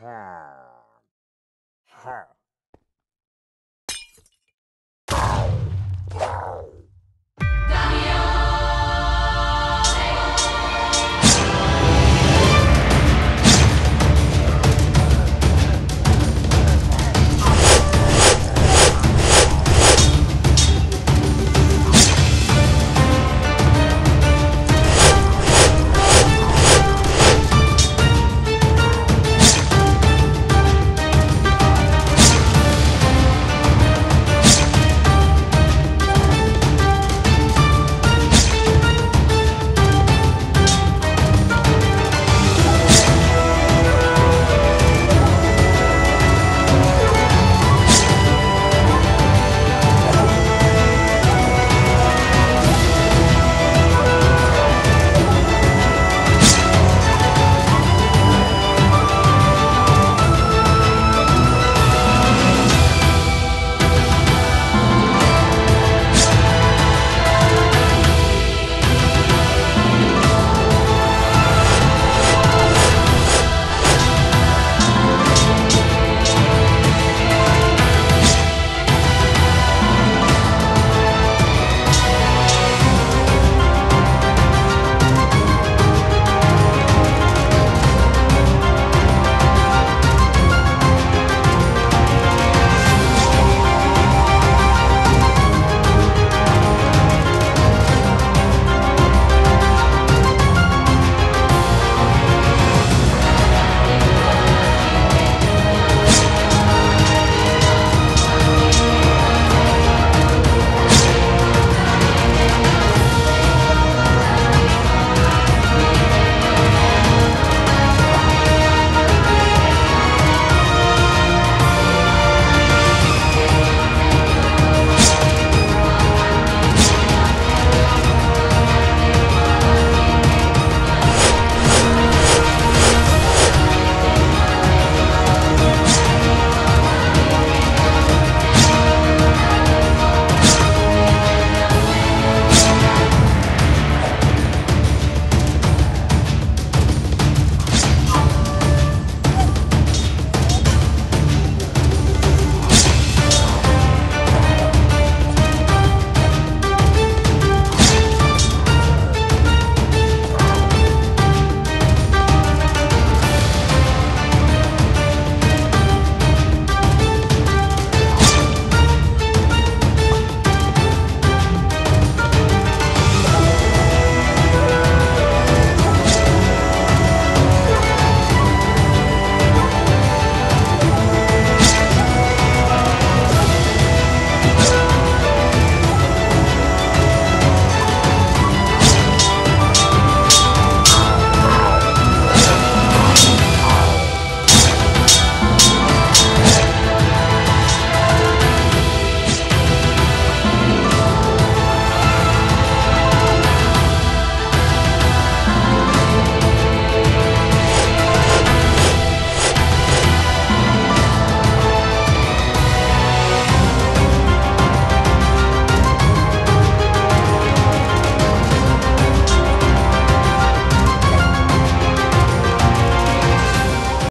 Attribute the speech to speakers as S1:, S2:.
S1: Huh. Huh.